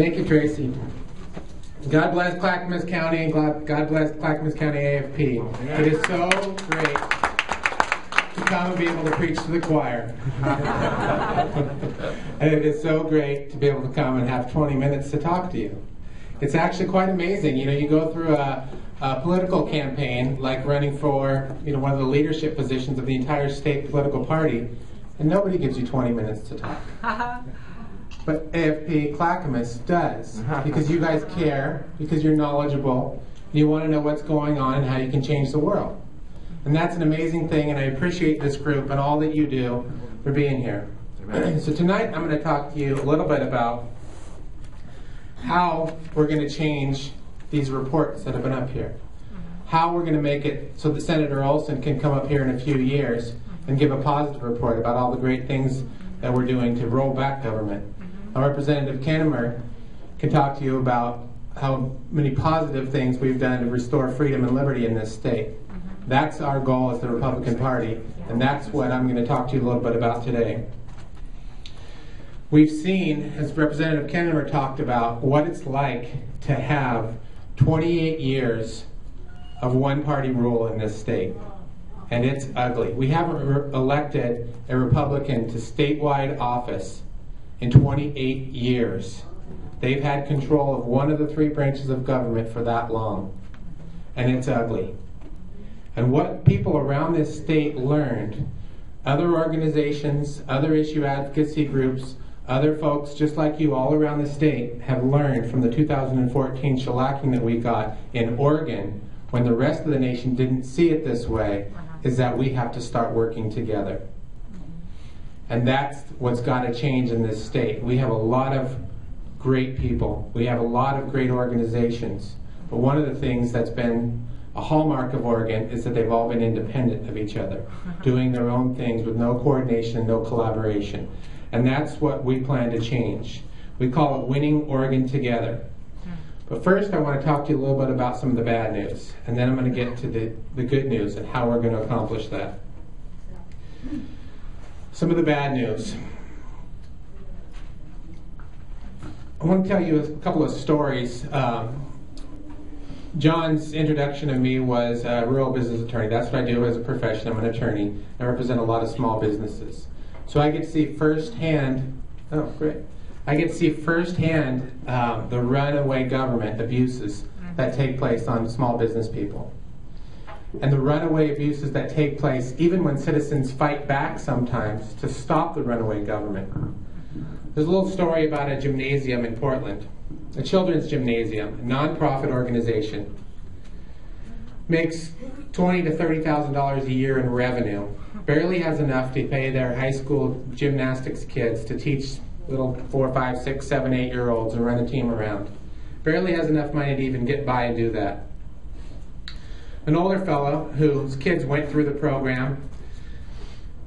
Thank you, Tracy. God bless Clackamas County and God bless Clackamas County AFP. It is so great to come and be able to preach to the choir. and it is so great to be able to come and have 20 minutes to talk to you. It's actually quite amazing. You know, you go through a, a political campaign, like running for you know one of the leadership positions of the entire state political party, and nobody gives you 20 minutes to talk. But AFP Clackamas does uh-huh. because you guys care, because you're knowledgeable, and you want to know what's going on and how you can change the world. And that's an amazing thing, and I appreciate this group and all that you do for being here. so tonight I'm going to talk to you a little bit about how we're going to change these reports that have been up here. Mm-hmm. How we're going to make it so that Senator Olsen can come up here in a few years and give a positive report about all the great things that we're doing to roll back government. Representative Kennemer can talk to you about how many positive things we've done to restore freedom and liberty in this state. Mm-hmm. That's our goal as the Republican Party, and that's what I'm going to talk to you a little bit about today. We've seen, as Representative Kennemer talked about, what it's like to have 28 years of one party rule in this state. And it's ugly. We haven't re- elected a Republican to statewide office in 28 years. They've had control of one of the three branches of government for that long. And it's ugly. And what people around this state learned, other organizations, other issue advocacy groups, other folks just like you all around the state have learned from the 2014 shellacking that we got in Oregon when the rest of the nation didn't see it this way, uh-huh. is that we have to start working together. And that's what's got to change in this state. We have a lot of great people. We have a lot of great organizations. But one of the things that's been a hallmark of Oregon is that they've all been independent of each other, doing their own things with no coordination, no collaboration. And that's what we plan to change. We call it winning Oregon together. Hmm. But first, I want to talk to you a little bit about some of the bad news, and then I'm going to get to the, the good news and how we're going to accomplish that. Some of the bad news. I want to tell you a couple of stories. Um, John's introduction of me was a rural business attorney. That's what I do as a profession. I'm an attorney. I represent a lot of small businesses. So I get to see firsthand, oh, great. I get to see firsthand um, the runaway government abuses that take place on small business people. And the runaway abuses that take place even when citizens fight back sometimes to stop the runaway government. There's a little story about a gymnasium in Portland, a children's gymnasium, a nonprofit organization. Makes twenty to thirty thousand dollars a year in revenue. Barely has enough to pay their high school gymnastics kids to teach little four, five, six, seven, eight year olds and run a team around. Barely has enough money to even get by and do that. An older fellow whose kids went through the program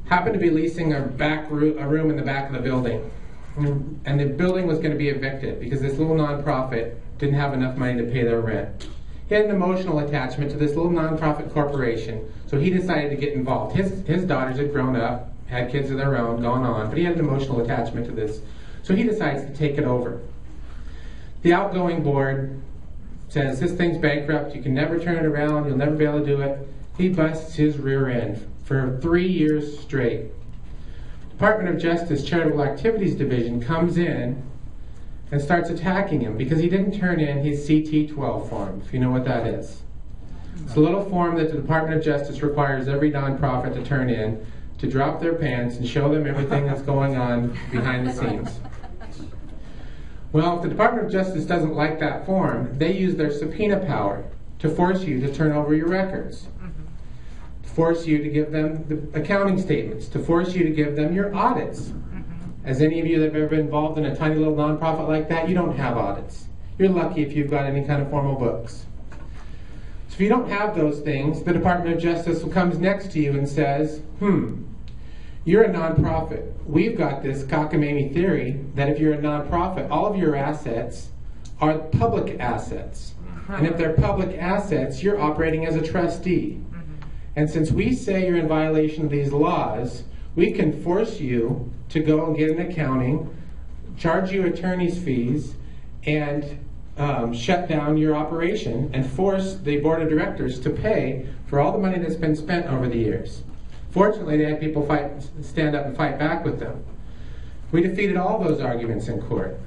happened to be leasing a back room, a room in the back of the building. And the building was going to be evicted because this little nonprofit didn't have enough money to pay their rent. He had an emotional attachment to this little nonprofit corporation, so he decided to get involved. His, his daughters had grown up, had kids of their own, gone on, but he had an emotional attachment to this. So he decides to take it over. The outgoing board says, This thing's bankrupt, you can never turn it around, you'll never be able to do it. He busts his rear end for three years straight. Department of Justice Charitable Activities Division comes in and starts attacking him because he didn't turn in his CT12 form, if you know what that is. It's a little form that the Department of Justice requires every nonprofit to turn in to drop their pants and show them everything that's going on behind the scenes. Well, if the Department of Justice doesn't like that form, they use their subpoena power to force you to turn over your records, to force you to give them the accounting statements, to force you to give them your audits. As any of you that have ever been involved in a tiny little nonprofit like that, you don't have audits. You're lucky if you've got any kind of formal books. So if you don't have those things, the Department of Justice comes next to you and says, hmm, you're a nonprofit. We've got this cockamamie theory that if you're a nonprofit, all of your assets are public assets. And if they're public assets, you're operating as a trustee. And since we say you're in violation of these laws, we can force you to go and get an accounting, charge you attorney's fees, and um, shut down your operation and force the board of directors to pay for all the money that's been spent over the years. Fortunately, they had people fight, stand up and fight back with them. We defeated all those arguments in court.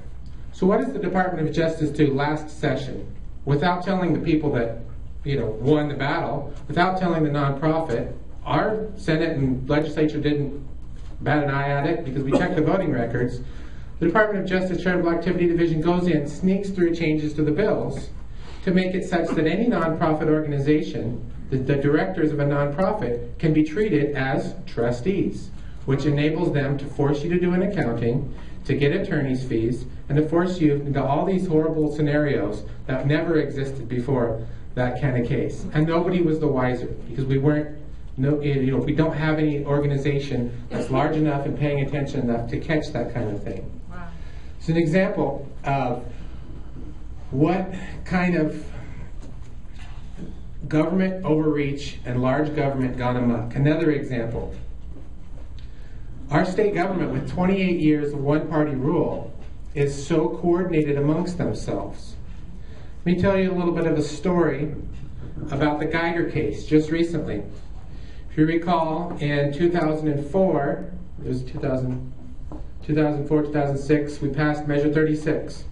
So what does the Department of Justice do last session? Without telling the people that, you know, won the battle, without telling the nonprofit, our Senate and legislature didn't bat an eye at it because we checked the voting records. The Department of Justice Charitable Activity Division goes in, sneaks through changes to the bills to make it such that any nonprofit organization, the, the directors of a nonprofit, can be treated as trustees, which enables them to force you to do an accounting, to get attorney's fees, and to force you into all these horrible scenarios that never existed before that kind of case. And nobody was the wiser because we weren't no, you know, if we don't have any organization that's large enough and paying attention enough to catch that kind of thing. Wow. It's an example of what kind of government overreach and large government gone amok. Another example. Our state government, with 28 years of one party rule, is so coordinated amongst themselves. Let me tell you a little bit of a story about the Geiger case just recently. If you recall, in 2004, it was 2000, 2004, 2006, we passed Measure 36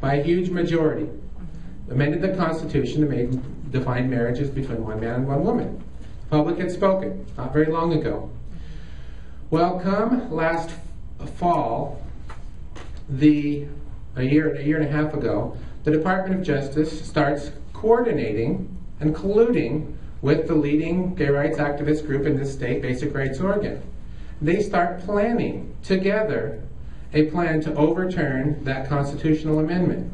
by a huge majority. Amended the Constitution to make define marriages between one man and one woman. Public had spoken not very long ago. Well, come last fall, the a year a year and a half ago, the Department of Justice starts coordinating and colluding with the leading gay rights activist group in this state, Basic Rights Oregon. They start planning together a plan to overturn that constitutional amendment.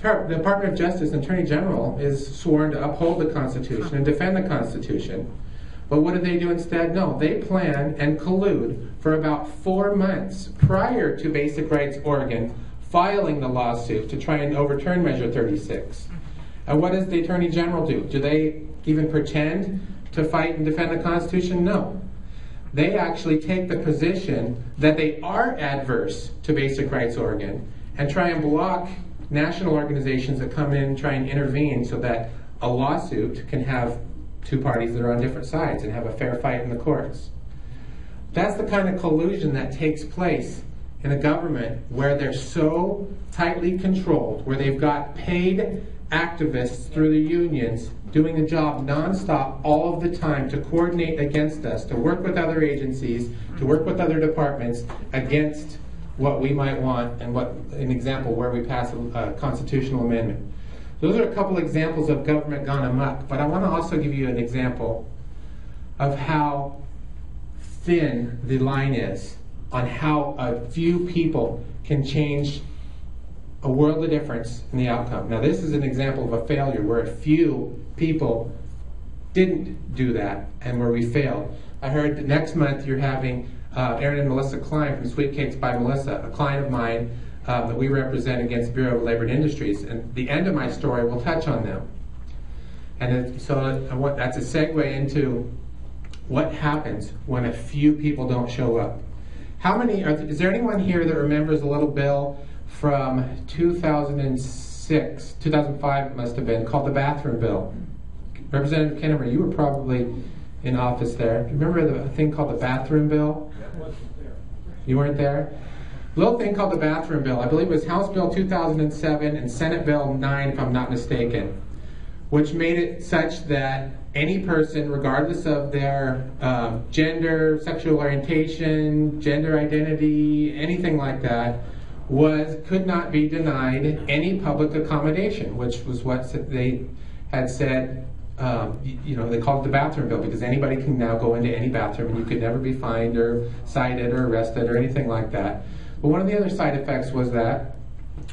The Department of Justice and Attorney General is sworn to uphold the Constitution and defend the Constitution. But what do they do instead? No, they plan and collude for about four months prior to Basic Rights Oregon filing the lawsuit to try and overturn Measure 36. And what does the Attorney General do? Do they even pretend to fight and defend the Constitution? No. They actually take the position that they are adverse to Basic Rights Oregon and try and block national organizations that come in and try and intervene so that a lawsuit can have two parties that are on different sides and have a fair fight in the courts. That's the kind of collusion that takes place in a government where they're so tightly controlled, where they've got paid activists through the unions doing a job nonstop all of the time to coordinate against us, to work with other agencies, to work with other departments against what we might want and what an example where we pass a, a constitutional amendment. Those are a couple examples of government gone amok, but I want to also give you an example of how thin the line is on how a few people can change a world of difference in the outcome. Now, this is an example of a failure where a few people didn't do that and where we failed. I heard that next month you're having uh, Aaron and Melissa Klein from Sweet Cakes by Melissa, a client of mine um, that we represent against Bureau of Labor and Industries. And the end of my story will touch on them. And so I want, that's a segue into what happens when a few people don't show up. How many, are, is there anyone here that remembers a little bill from 2006, 2005 it must have been, called the bathroom bill. Representative Kennemer, you were probably in office there. Remember the thing called the bathroom bill? You weren't there? Little thing called the bathroom bill. I believe it was House Bill 2007 and Senate Bill 9, if I'm not mistaken, which made it such that any person, regardless of their um, gender, sexual orientation, gender identity, anything like that, was could not be denied any public accommodation, which was what they had said. Um, you, you, know, they called it the bathroom bill because anybody can now go into any bathroom and you could never be fined or cited or arrested or anything like that. But one of the other side effects was that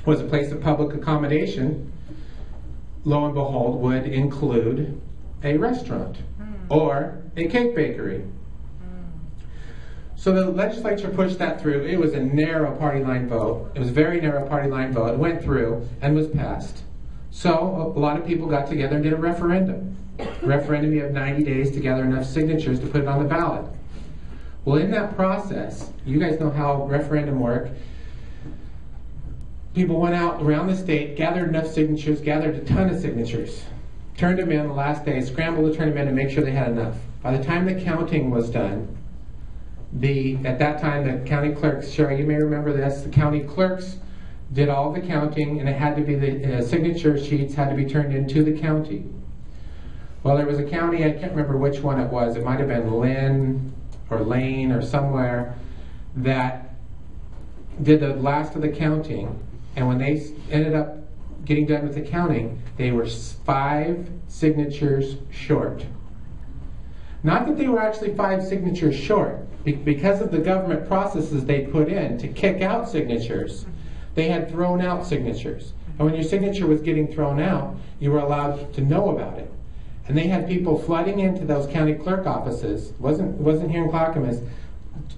was a place of public accommodation. Lo and behold, would include a restaurant mm. or a cake bakery so the legislature pushed that through. It was a narrow party line vote. It was a very narrow party line vote. It went through and was passed. So a lot of people got together and did a referendum. referendum, you have 90 days to gather enough signatures to put it on the ballot. Well, in that process, you guys know how referendum work. people went out around the state, gathered enough signatures, gathered a ton of signatures, turned them in the last day, scrambled to turn them in and make sure they had enough. By the time the counting was done, the at that time the county clerks, Sherry, you may remember this, the county clerks did all the counting, and it had to be the uh, signature sheets had to be turned into the county. Well, there was a county, I can't remember which one it was, it might have been Linn or Lane or somewhere, that did the last of the counting, and when they ended up getting done with the counting, they were five signatures short. Not that they were actually five signatures short, be- because of the government processes they put in to kick out signatures, they had thrown out signatures. And when your signature was getting thrown out, you were allowed to know about it. And they had people flooding into those county clerk offices, wasn't wasn't here in Clackamas,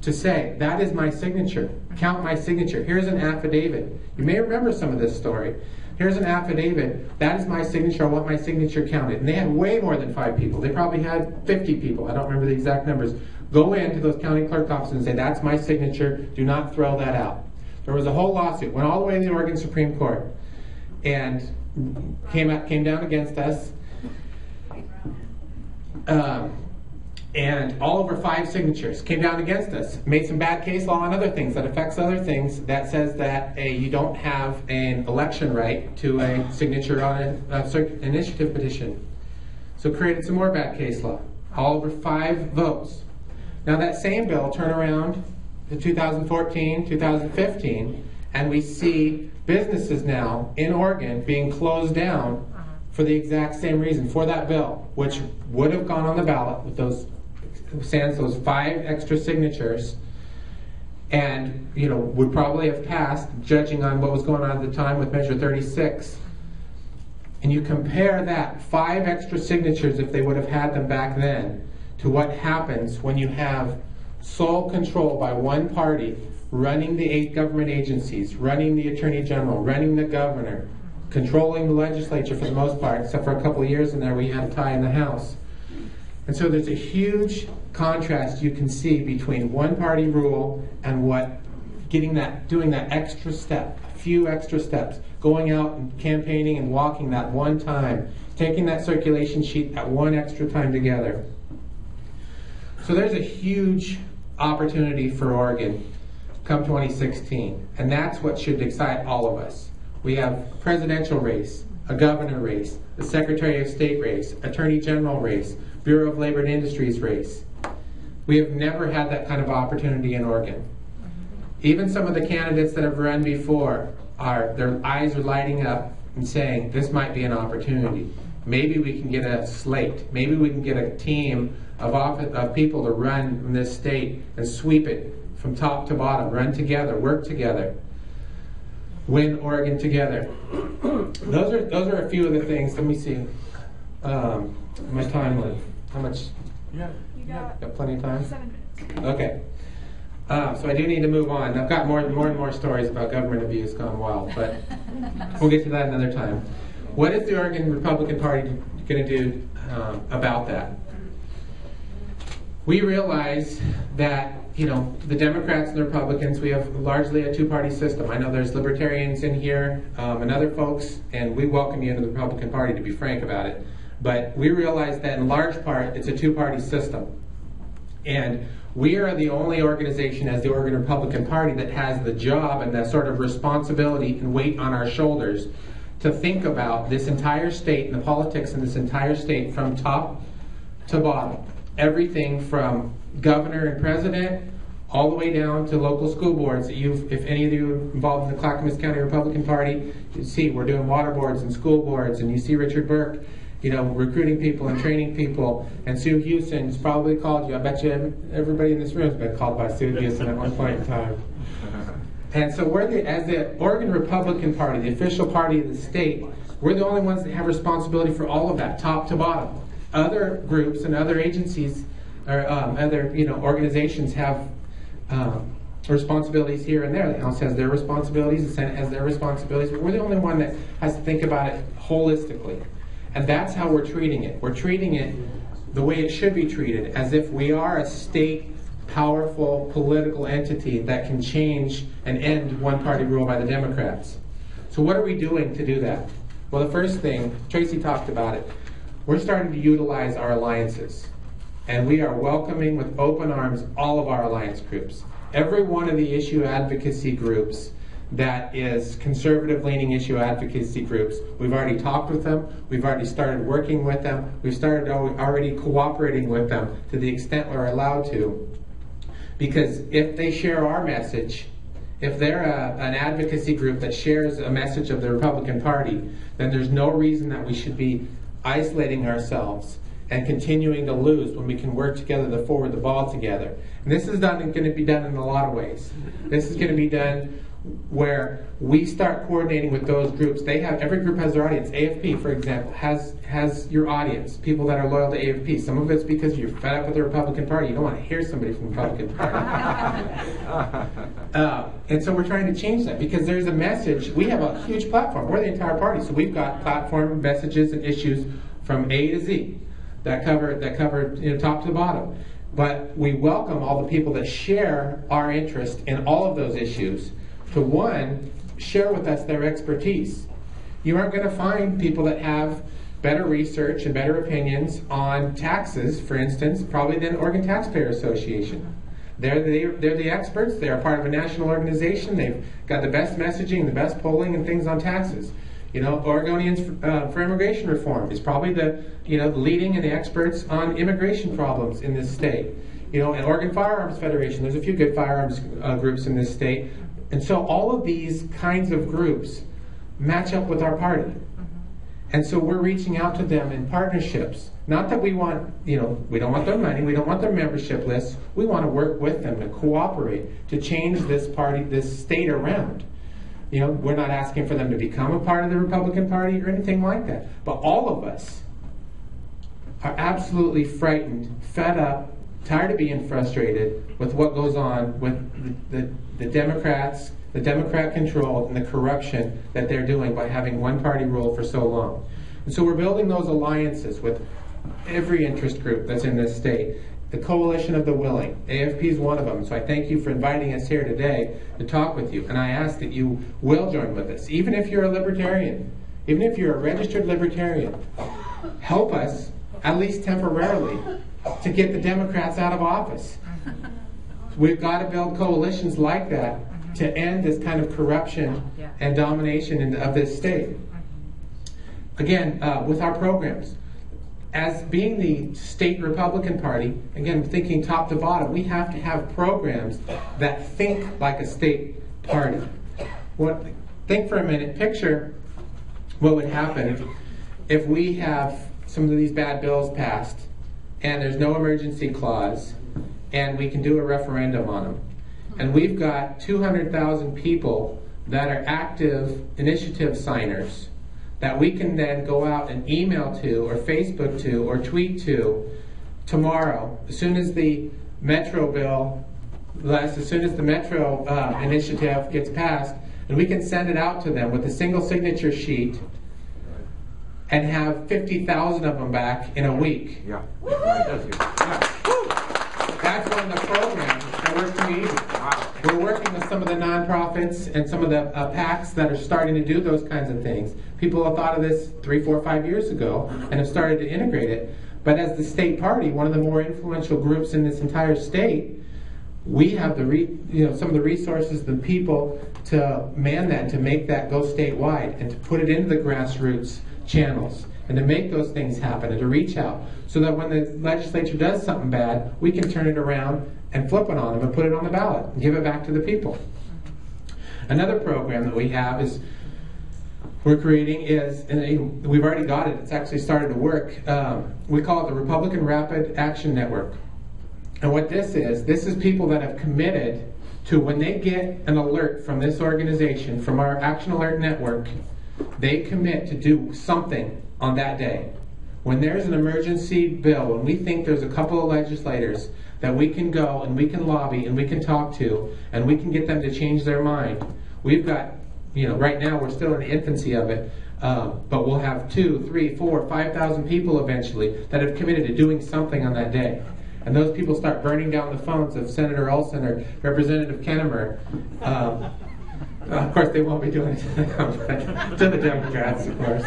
to say, that is my signature. Count my signature. Here's an affidavit. You may remember some of this story. Here's an affidavit. That is my signature. I want my signature counted. And they had way more than five people. They probably had 50 people. I don't remember the exact numbers. Go into those county clerk offices and say, that's my signature. Do not throw that out. There was a whole lawsuit. Went all the way to the Oregon Supreme Court. And came, out, came down against us. Um, and all over five signatures came down against us. Made some bad case law on other things that affects other things that says that a, you don't have an election right to a signature on an initiative petition. So created some more bad case law. All over five votes. Now that same bill turn around to 2014, 2015, and we see businesses now in Oregon being closed down uh-huh. for the exact same reason, for that bill, which would have gone on the ballot with those, sans those five extra signatures, and, you know, would probably have passed, judging on what was going on at the time with Measure 36. And you compare that, five extra signatures, if they would have had them back then, to what happens when you have sole control by one party running the eight government agencies, running the attorney general, running the governor, controlling the legislature for the most part, except for a couple of years in there we had a tie in the House. And so there's a huge contrast you can see between one party rule and what getting that doing that extra step, a few extra steps, going out and campaigning and walking that one time, taking that circulation sheet that one extra time together. So there's a huge opportunity for Oregon come 2016, and that's what should excite all of us. We have a presidential race, a governor race, the Secretary of State race, Attorney General race, Bureau of Labor and Industries race. We have never had that kind of opportunity in Oregon. Even some of the candidates that have run before are their eyes are lighting up and saying this might be an opportunity. Maybe we can get a slate. Maybe we can get a team of office, of people to run in this state and sweep it from top to bottom. Run together, work together, win Oregon together. those are those are a few of the things. Let me see. Um, my time limit. How much? Yeah. You got Got plenty of time. seven minutes. Okay. Uh, so I do need to move on. I've got more, more and more stories about government abuse gone wild, but we'll get to that another time. What is the Oregon Republican Party going to do um, about that? We realize that you know the Democrats and the Republicans. We have largely a two-party system. I know there's libertarians in here um, and other folks, and we welcome you into the Republican Party. To be frank about it, but we realize that in large part it's a two-party system. And we are the only organization as the Oregon Republican Party that has the job and the sort of responsibility and weight on our shoulders to think about this entire state and the politics in this entire state from top to bottom. Everything from governor and president all the way down to local school boards you've, if any of you are involved in the Clackamas County Republican Party, you see we're doing water boards and school boards, and you see Richard Burke, you know, recruiting people and training people. And Sue Houston's probably called you. I bet you everybody in this room has been called by Sue Houston at one point in time. And so we're the, as the Oregon Republican Party, the official party of the state, we're the only ones that have responsibility for all of that, top to bottom. Other groups and other agencies, or um, other you know organizations have um, responsibilities here and there. The House has their responsibilities, the Senate has their responsibilities, but we're the only one that has to think about it holistically. And that's how we're treating it. We're treating it the way it should be treated, as if we are a state powerful political entity that can change and end one party rule by the Democrats. So what are we doing to do that? Well, the first thing, Tracy talked about it, we're starting to utilize our alliances. And we are welcoming with open arms all of our alliance groups. Every one of the issue advocacy groups that is conservative leaning issue advocacy groups. We've already talked with them. We've already started working with them. We've started already cooperating with them to the extent we're allowed to. Because if they share our message, if they're a, an advocacy group that shares a message of the Republican Party, then there's no reason that we should be isolating ourselves and continuing to lose when we can work together to forward the ball together. And this is done, going to be done in a lot of ways. This is going to be done where we start coordinating with those groups. They have every group has their audience. AFP, for example, has has your audience, people that are loyal to AFP. Some of it's because you're fed up with the Republican Party. You don't want to hear somebody from the Republican Party. uh, and so we're trying to change that because there's a message. We have a huge platform. We're the entire party, so we've got platform messages and issues from A to Z that cover that cover you know, top to bottom. But we welcome all the people that share our interest in all of those issues to one, share with us their expertise. You aren't going to find people that have better research and better opinions on taxes, for instance, probably than Oregon Taxpayer Association. They're the, they're the experts. They're part of a national organization. They've got the best messaging, the best polling, and things on taxes. You know, Oregonians uh, for Immigration Reform is probably the you know the leading and the experts on immigration problems in this state. You know, and Oregon Firearms Federation. There's a few good firearms uh, groups in this state. And so all of these kinds of groups match up with our party. Mm-hmm. And so we're reaching out to them in partnerships. Not that we want, you know, we don't want their money, we don't want their membership lists. We want to work with them to cooperate to change this party, this state around. You know, we're not asking for them to become a part of the Republican Party or anything like that. But all of us are absolutely frightened, fed up, tired of being frustrated with what goes on with the, the, the Democrats, the Democrat control, and the corruption that they're doing by having one party rule for so long. And so we're building those alliances with every interest group that's in this state. The Coalition of the Willing, AFP is one of them. So I thank you for inviting us here today to talk with you. And I ask that you will join with us, even if you're a libertarian, even if you're a registered libertarian. Help us, at least temporarily, to get the Democrats out of office. We've got to build coalitions like that to end this kind of corruption and domination in, of this state. Again, uh, with our programs, as being the state Republican Party, again, thinking top to bottom, we have to have programs that think like a state party. What, think for a minute, picture what would happen if we have some of these bad bills passed and there's no emergency clause, and we can do a referendum on them. And we've got 200,000 people that are active initiative signers that we can then go out and email to, or Facebook to, or tweet to tomorrow, as soon as the Metro bill, as soon as the Metro uh, initiative gets passed, and we can send it out to them with a single signature sheet and have 50,000 of them back in a week. Yeah. yeah. That's one of the programs that we're creating. Wow. We're working with some of the nonprofits and some of the uh, PACs that are starting to do those kinds of things. People have thought of this three, four, five years ago and have started to integrate it. But as the state party, one of the more influential groups in this entire state, we have the re, you know some of the resources, the people to man that, to make that go statewide, and to put it into the grassroots channels and to make those things happen and to reach out so that when the legislature does something bad, we can turn it around and flip it on them and put it on the ballot and give it back to the people. Another program that we have is we're creating is, and we've already got it, it's actually started to work. Um, we call it the Republican Rapid Action Network. And what this is, this is people that have committed to when they get an alert from this organization, from our Action Alert Network, they commit to do something on that day. When there's an emergency bill, when we think there's a couple of legislators that we can go and we can lobby and we can talk to and we can get them to change their mind, we've got, you know, right now we're still in the infancy of it, uh, but we'll have two, three, four, five thousand people eventually that have committed to doing something on that day. And those people start burning down the phones of Senator Olsen or Representative Kennemer. Um, Of course, they won't be doing it to the Democrats, of course.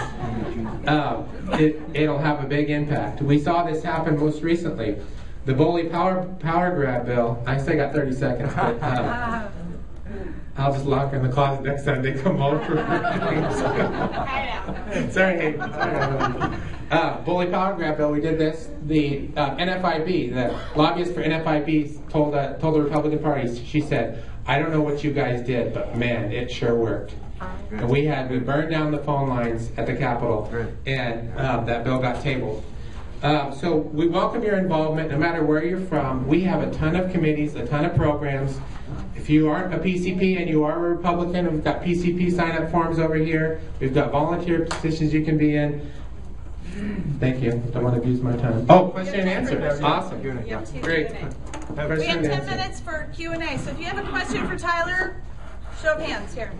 Um, it, it'll have a big impact. We saw this happen most recently. The Bully Power Power Grab bill. I say I got 30 seconds, but um, I'll just lock in the closet next time they come over. Sorry, Hayden. Sorry. Uh, Bully Power Grab bill. We did this. The uh, NFIB, the lobbyist for NFIB, told uh, told the Republican Party. She said, "I don't know what you guys did, but man, it sure worked." And we had we burned down the phone lines at the Capitol, Good. and um, that bill got tabled. Um, so we welcome your involvement, no matter where you're from. We have a ton of committees, a ton of programs. If you aren't a PCP and you are a Republican, we've got PCP sign-up forms over here. We've got volunteer positions you can be in. Thank you. Don't want to abuse my time. Oh, question and answer. Awesome. Q&A, yeah. Great. We have 10 answer. minutes for Q and A, so if you have a question for Tyler, show of hands here.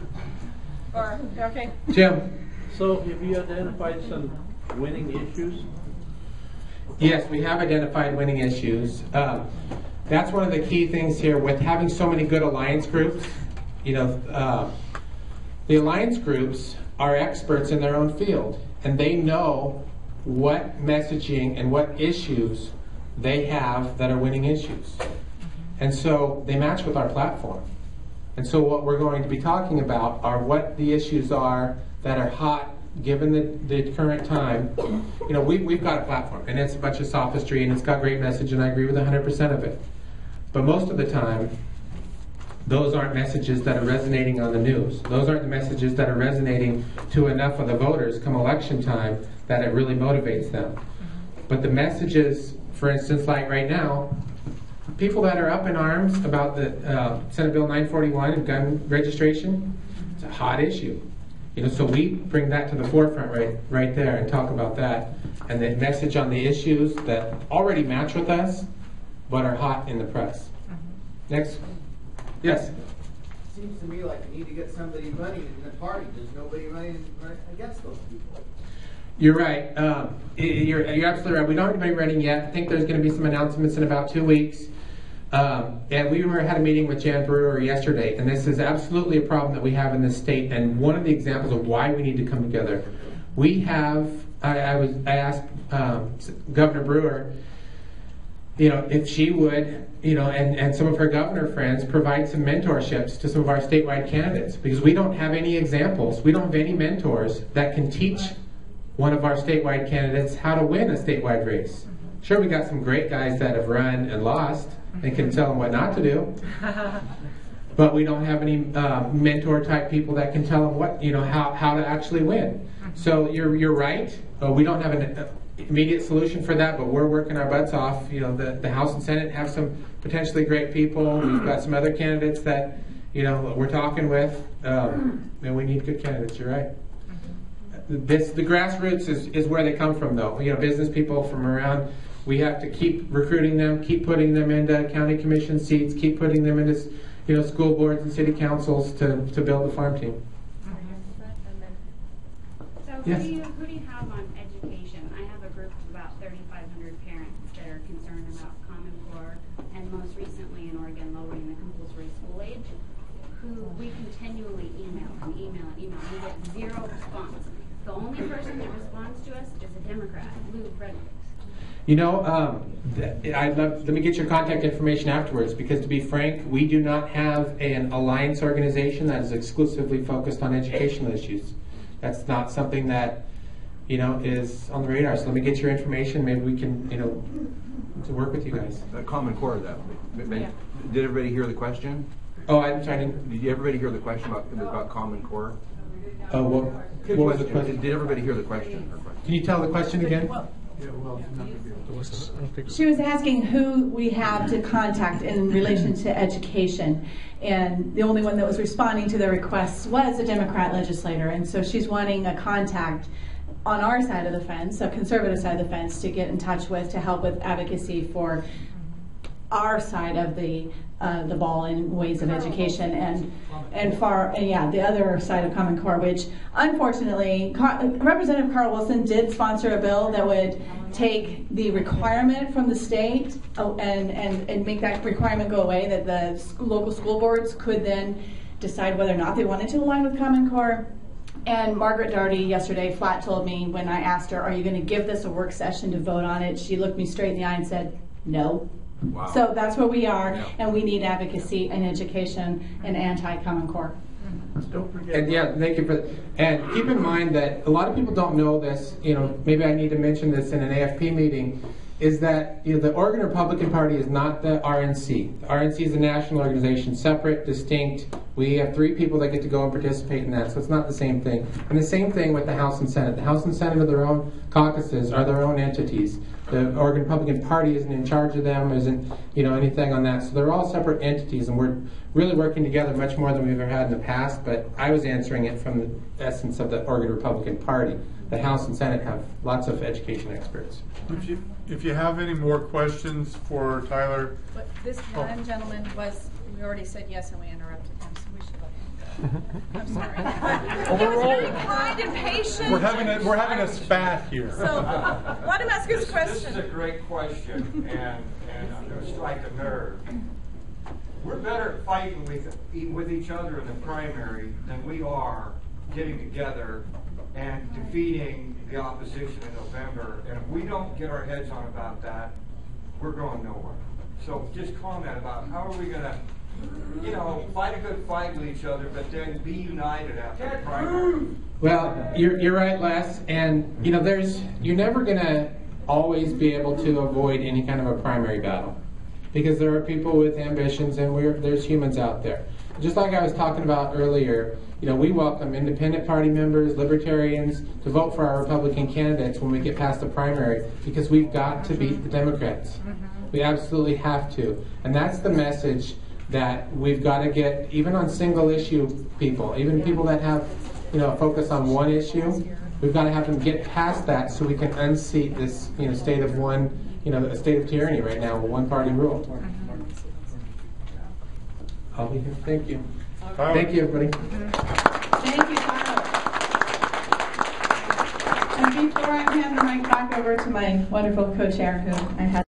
Or, okay? Jim. So have you identified some winning issues? Yes, we have identified winning issues. Um, that's one of the key things here with having so many good alliance groups. You know, uh, the alliance groups are experts in their own field, and they know what messaging and what issues they have that are winning issues. And so they match with our platform. And so what we're going to be talking about are what the issues are that are hot given the, the current time. You know, we, we've got a platform and it's a bunch of sophistry and it's got great message and I agree with 100% of it. But most of the time, those aren't messages that are resonating on the news. Those aren't the messages that are resonating to enough of the voters come election time that it really motivates them. But the messages, for instance, like right now, people that are up in arms about the uh, Senate Bill 941 and gun registration, it's a hot issue. You know, so we bring that to the forefront right, right there and talk about that, and the message on the issues that already match with us, but are hot in the press. Next, yes. Seems to me like we need to get somebody running in the party. There's nobody running running against those people. You're right. Um, you're, you're absolutely right. We don't have anybody running yet. I think there's going to be some announcements in about two weeks. Um, and we were had a meeting with Jan Brewer yesterday, and this is absolutely a problem that we have in this state, and one of the examples of why we need to come together. We have. I, I was. I asked um, Governor Brewer, you know, if she would, you know, and, and some of her governor friends provide some mentorships to some of our statewide candidates because we don't have any examples. We don't have any mentors that can teach one of our statewide candidates how to win a statewide race. Sure, we got some great guys that have run and lost and can tell them what not to do. But we don't have any uh, mentor type people that can tell them what you know how, how to actually win. So you're you're right. Uh, we don't have an uh, immediate solution for that, but we're working our butts off. You know, the the House and Senate have some potentially great people. We've got some other candidates that you know we're talking with, um, and we need good candidates. You're right. This the grassroots is, is where they come from, though. You know, business people from around. We have to keep recruiting them, keep putting them into county commission seats, keep putting them into you know school boards and city councils to, to build the farm team. So Yes. who do you, who do you have on education? I have a group of about thirty-five hundred parents that are concerned about Common Core and most recently in Oregon lowering the compulsory school age, who we continually email and email and email. We get zero response. The only person that responds to us is a Democrat, Lew Fredericks. You know, um, th- I'd love. Let me get your contact information afterwards, because to be frank, we do not have an alliance organization that is exclusively focused on educational issues. That's not something that you know is on the radar. So let me get your information. Maybe we can you know to work with you guys. A Common Core, that. Did everybody hear the question? Oh, I'm trying to. Did everybody hear the question about, about Common Core? Oh, what, what was the question. question? Did everybody hear the question? Question? Can you tell the question again? She was asking who we have to contact in relation to education. And the only one that was responding to the requests was a Democrat legislator. And so she's wanting a contact on our side of the fence, a conservative side of the fence, to get in touch with to help with advocacy for our side of the uh, the ball in ways of education and and far and yeah the other side of Common Core, which unfortunately Car- Representative Carl Wilson did sponsor a bill that would take the requirement from the state oh, and and and make that requirement go away that the sc- local school boards could then decide whether or not they wanted to align with Common Core. And Margaret Doherty yesterday flat told me when I asked her, "Are you going to give this a work session to vote on it?" She looked me straight in the eye and said, "No." Wow. So that's where we are, Yeah. and we need advocacy and education and anti-Common Core. Don't forget. And yeah, thank you for, and keep in mind that a lot of people don't know this, you know, maybe I need to mention this in an AFP meeting, is that, you know, the Oregon Republican Party is not the RNC. The RNC is a national organization, separate, distinct. We have three people that get to go and participate in that, so it's not the same thing. And the same thing with the House and Senate. The House and Senate are their own caucuses, are their own entities. The Oregon Republican Party isn't in charge of them, isn't, you know, anything on that. So they're all separate entities, and we're really working together much more than we've ever had in the past. But I was answering it from the essence of the Oregon Republican Party. The House and Senate have lots of education experts. If you, if you have any more questions for Tyler, But this oh. one gentleman was, we already said yes and we interrupted him, so we should let him go. I'm sorry. He was very kind and patient. we're having a, we're having a spat here. So, let him ask his This- question. This is a great question, and, and I'm gonna strike a nerve. We're better at fighting with, e- with each other in the primary than we are getting together and defeating the opposition in November. And if we don't get our heads on about that, we're going nowhere. So just comment about how are we gonna, you know, fight a good fight with each other, but then be united after the primary. Well, you're, you're right, Les. And, you know, there's, you're never going to always be able to avoid any kind of a primary battle. Because there are people with ambitions and we're, there's humans out there. Just like I was talking about earlier, you know, we welcome independent party members, libertarians to vote for our Republican candidates when we get past the primary because we've got to beat the Democrats. Mm-hmm. We absolutely have to. And that's the message that we've got to get, even on single issue people, even people that have, you know, focus on one issue, we've got to have them get past that so we can unseat this, you know, state of one, you know, a state of tyranny right now, one party rule. Uh-huh. I'll be here. Thank you. Tyler? Thank you, everybody. Mm-hmm. Thank you, Tyler. And before I hand the mic back over to my wonderful co-chair who I had